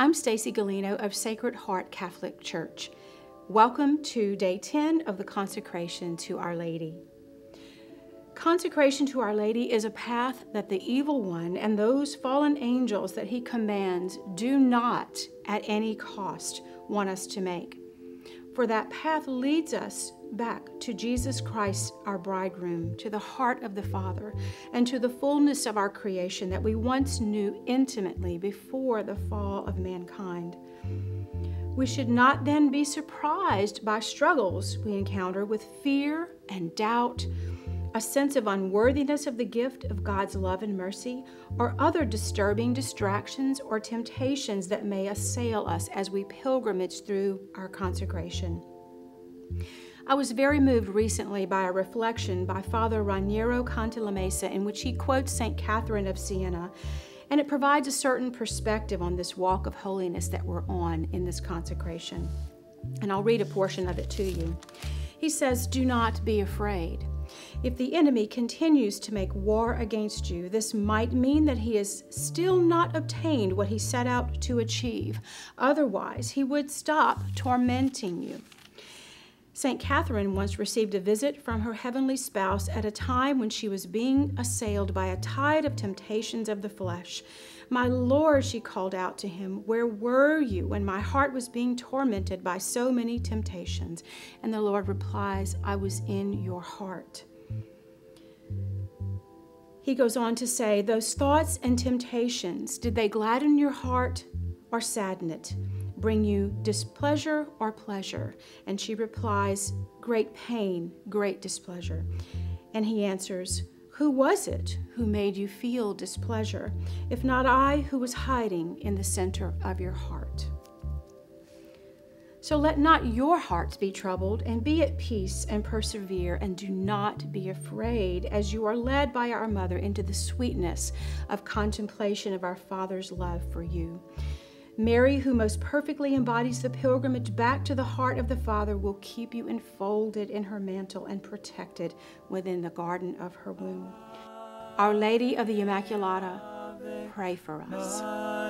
I'm Stacy Gulino of Sacred Heart Catholic Church. Welcome to day 10 of the consecration to Our Lady. Consecration to Our Lady is a path that the evil one and those fallen angels that he commands do not, at any cost, want us to make. For that path leads us back to Jesus Christ, our bridegroom, to the heart of the Father, and to the fullness of our creation that we once knew intimately before the fall of mankind. We should not then be surprised by struggles we encounter with fear and doubt a sense of unworthiness of the gift of God's love and mercy, or other disturbing distractions or temptations that may assail us as we pilgrimage through our consecration. I was very moved recently by a reflection by Father Raniero Cantalamessa in which he quotes St. Catherine of Siena, and it provides a certain perspective on this walk of holiness that we're on in this consecration. And I'll read a portion of it to you. He says, Do not be afraid. If the enemy continues to make war against you, this might mean that he has still not obtained what he set out to achieve. Otherwise, he would stop tormenting you. St. Catherine once received a visit from her heavenly spouse at a time when she was being assailed by a tide of temptations of the flesh. My Lord, she called out to him, where were you when my heart was being tormented by so many temptations? And the Lord replies, I was in your heart. He goes on to say, Those thoughts and temptations, did they gladden your heart or sadden it? Bring you displeasure or pleasure? And she replies, Great pain, great displeasure. And he answers, Who was it who made you feel displeasure, if not I who was hiding in the center of your heart? So let not your hearts be troubled, and be at peace and persevere, and do not be afraid, as you are led by our Mother into the sweetness of contemplation of our Father's love for you. Mary, who most perfectly embodies the pilgrimage back to the heart of the Father, will keep you enfolded in her mantle and protected within the garden of her womb. Our Lady of the Immaculata, pray for us.